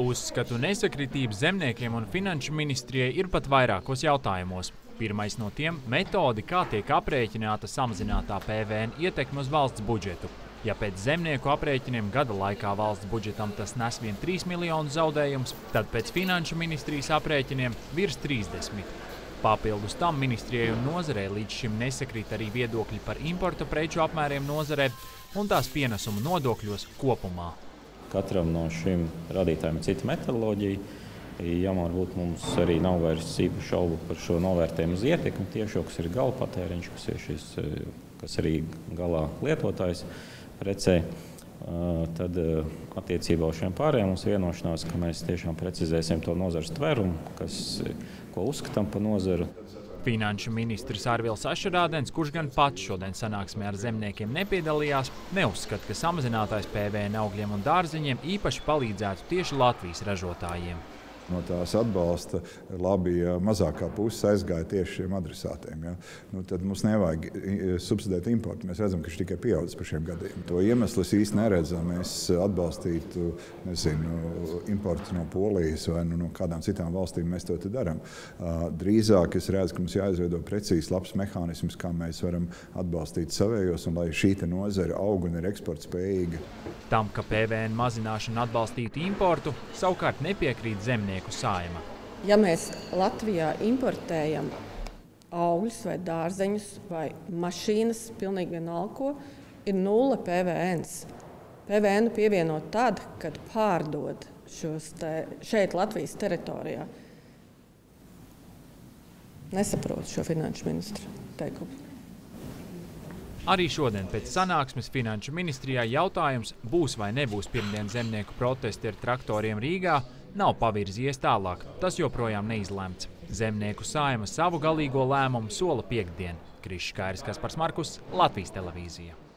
Uzskatu nesakritība zemniekiem un finanšu ministrijai ir pat vairākos jautājumos. Pirmais no tiem – metodi, kā tiek aprēķināta samazinātā PVN ietekme uz valsts budžetu. Ja pēc zemnieku aprēķiniem gada laikā valsts budžetam tas nes vien 3 miljonu zaudējums, tad pēc finanšu ministrijas aprēķiniem virs 30. Papildus tam ministrijai un nozarei līdz šim nesakrīt arī viedokļi par importa preču apmēriem nozarē un tās pienesumu nodokļos kopumā. Katram no šiem rādītājiem ir cita metodoloģija. Ja varbūt mums arī nav vairs īpaši šaubu par šo novērtējumu uz ietekmi, tiešo, kas ir gala patēriņš, kas ir šis, kas arī galā lietotājs precē, tad attiecībā uz šiem pārējiem mums vienošanās, ka mēs tiešām precizēsim to nozares tverumu, kas, ko uzskatām par nozaru. Finanšu ministrs Arvils Ašarādens, kurš gan pats šodien sanāksmē ar zemniekiem nepiedalījās, neuzskata, ka samazinātais PVN augļiem un dārziņiem īpaši palīdzētu tieši Latvijas ražotājiem no tās atbalsta labi, ja mazākā puse aizgāja tieši šiem adresātiem. Ja. Nu, tad mums nevajag subsidēt importu. Mēs redzam, ka viņš tikai pieaudzis par šiem gadiem. To iemeslu es īsti neredzam. Mēs atbalstītu nezinu, importu no Polijas vai nu, no kādām citām valstīm. Mēs to darām. Drīzāk es redzu, ka mums jāizveido precīzi labs mehānisms, kā mēs varam atbalstīt savējos un lai šī nozare aug un ir eksporta spējīga. Tam, ka PVN mazināšana atbalstītu importu, savukārt nepiekrīt zemnieki zemnieku saima. Ja mēs Latvijā importējam augļus vai dārzeņus vai mašīnas, pilnīgi vienalga, ko, ir nulle PVN. PVN pievienot tad, kad pārdod šos te, šeit Latvijas teritorijā. Nesaprotu šo finanšu ministru teikumu. Arī šodien pēc sanāksmes finanšu ministrijā jautājums būs vai nebūs pirmdien zemnieku protesti ar traktoriem Rīgā nav pavirzies tālāk. Tas joprojām neizlemts. Zemnieku saima savu galīgo lēmumu sola piekdien. Krišs Kairis Kaspars Markus, Latvijas televīzija.